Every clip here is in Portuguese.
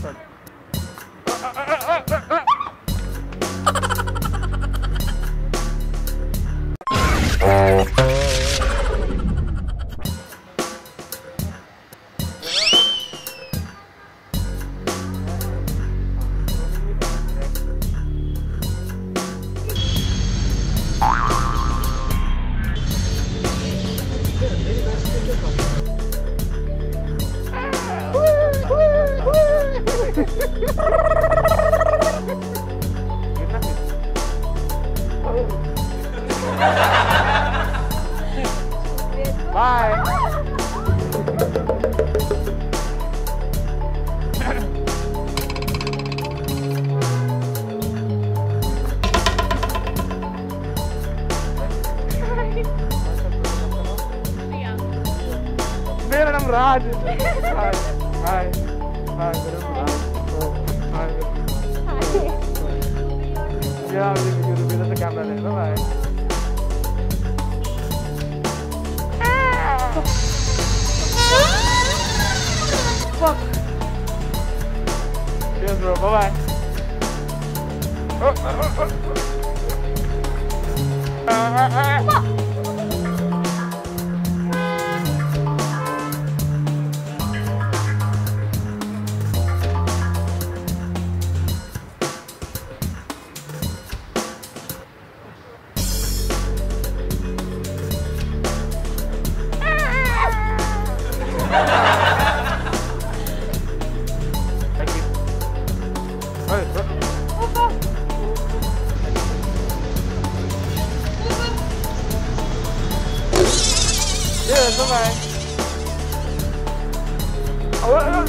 Perfect. Bye. primeira namorada. vai, vai, vai, vai, vai, vai, vai, vai, vai, vai, vai, vai, vai, vai, vai, vai, vai. Fuck. Được rồi, bye bye. Fuck. Yeah, bye bye. Oh.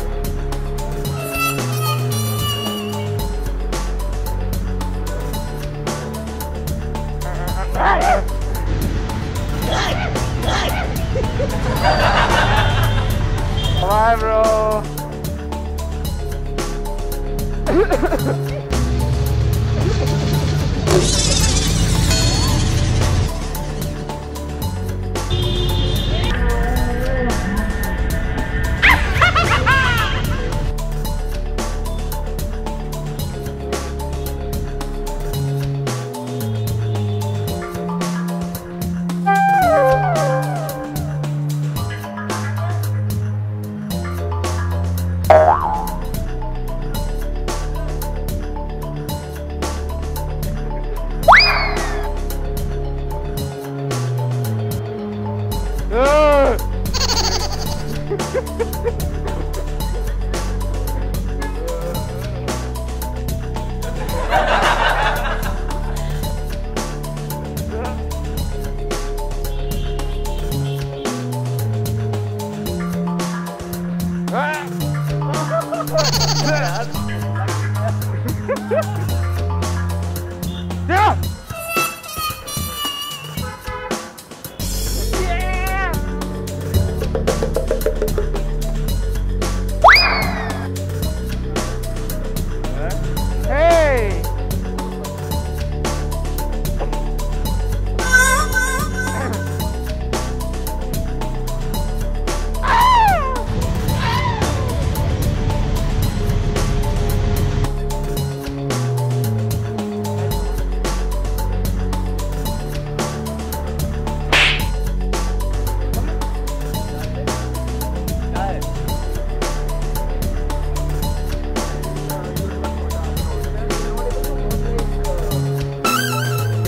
Bye, bro.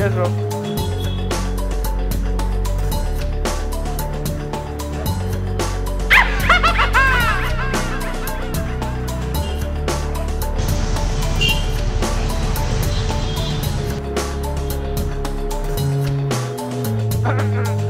Yes, bro.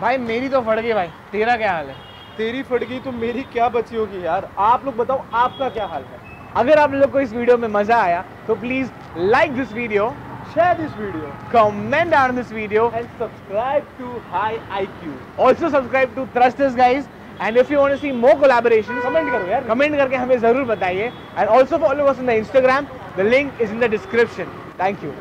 भाई मेरी तो फट गई भाई। तेरा क्या हाल है? तेरी फट गई तो मेरी क्या बची होगी यार? आप लोग बताओ आपका क्या हाल है? अगर आप लोग को इस वीडियो में मज़ा आया तो please like this video share this video comment on this video and subscribe to high IQ also subscribe to trust this guys. And if you want to see more collaborations comment करो यार। Comment करके हमें ज़रूर बताइए। And also follow us on the instagram. The link is in the description. Thank you.